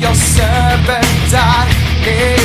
your servant die.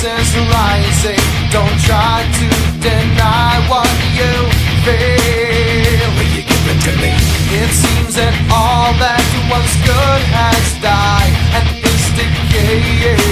voices rising. Don't try to deny what you feel. Will you give it to me? It seems that all that once good has died and is decaying.